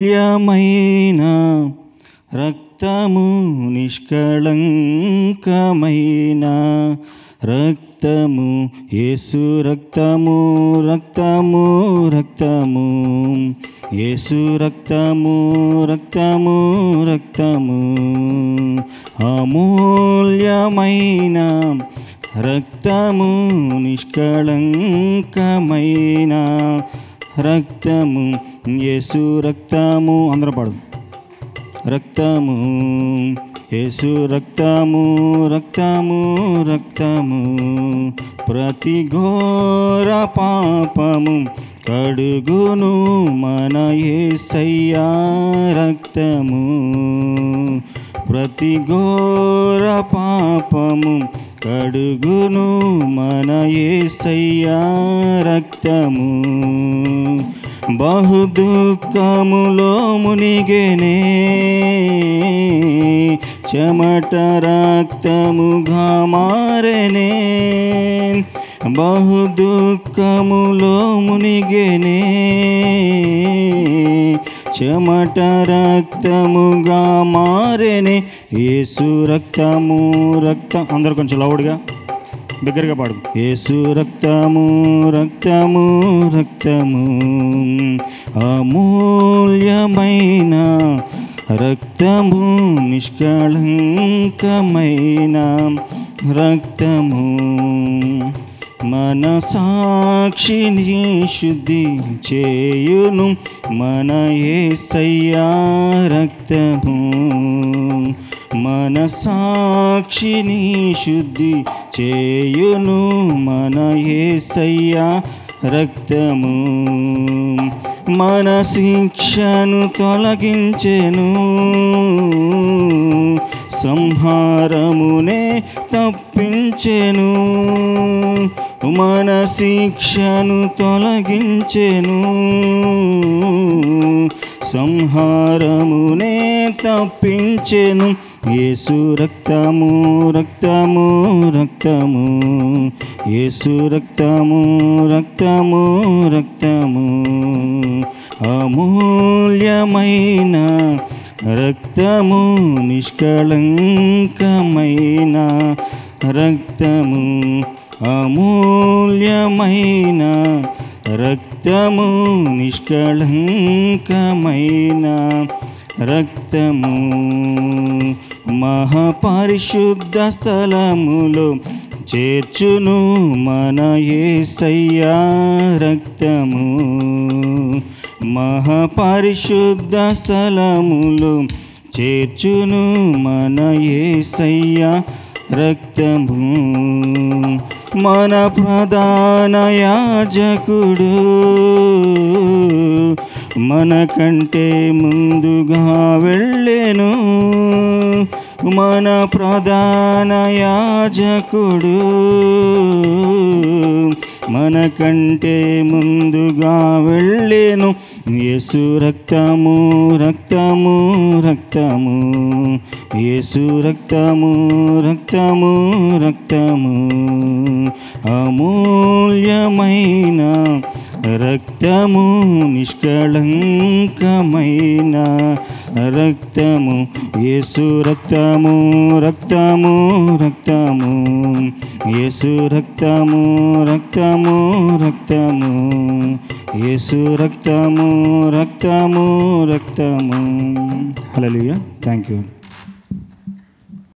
అమూల్యమైన రక్తము నిష్కళంకమైన రక్తము యేసు రక్తము రక్తము రక్తము యేసు రక్తము రక్తము రక్తము. అమూల్యమైన రక్తము నిష్కళంకమైన రక్తము యేసు రక్తము. అందరూ పాడు రక్తము యేసు రక్తము రక్తము రక్తము. ప్రతి ఘోర పాపము కడుగును మన ఏసయ్యా రక్తము. ప్రతి ఘోర పాపము కడుగును మన ఏసయ్యా రక్తము. బహు దుఃఖములో మునిగేనే. చెమట రక్తముగా మారెనే బహు దుఃఖములో మునిగేనే. చెమట రక్తముగా మారనే యేసు రక్తము రక్తం. అందరు కొంచెం లౌడ్గా దగ్గరగా పాడు. యేసు రక్తము రక్తము రక్తము అమూల్యమైన రక్తము నిష్కళంకమైన రక్తము. మన సాక్షిని శుద్ధి చేయును మన ఏ రక్తము. మన సాక్షిని శుద్ధి చేయును మన ఏసయ్య రక్తము. మన శిక్షను తొలగించెను. సంహారమునే తప్పించెను. మన శిక్షను తొలగించెను. సంహారమునే తప్పించెను. యేసు రక్తము రక్తము రక్తము. యేసు రక్తము రక్తము రక్తము. అమూల్యమైన రక్తము నిష్కళంకమైన రక్తము. అమూల్యమైన రక్తము నిష్కళంకమైన రక్తము మహాపరిశుద్ధ స్థలములో చేర్చును మన ఏసయ్యా రక్తము. మహాపరిశుద్ధ స్థలములు చేర్చును మన ఏసయ్యా రక్తము మన ప్రధాన యాజకుడు. మనకంటే ముందుగా వెళ్ళెను మన ప్రధాన యాజకుడు. మనకంటే ముందుగా వెళ్ళెను. యేసు రక్తము రక్తము రక్తము. యేసు రక్తము రక్తము రక్తము అమూల్యమైన రక్తము నిష్కళంకమైన రక్తము యేసు రక్తము రక్తము రక్తము యేసు రక్తము రక్తము రక్తము యేసు రక్తము రక్తము రక్తము. Hello thank you.